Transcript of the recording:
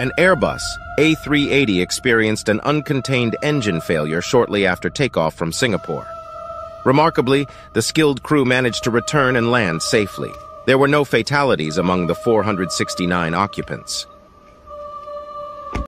An Airbus A380 experienced an uncontained engine failure shortly after takeoff from Singapore. Remarkably, the skilled crew managed to return and land safely. There were no fatalities among the 469 occupants.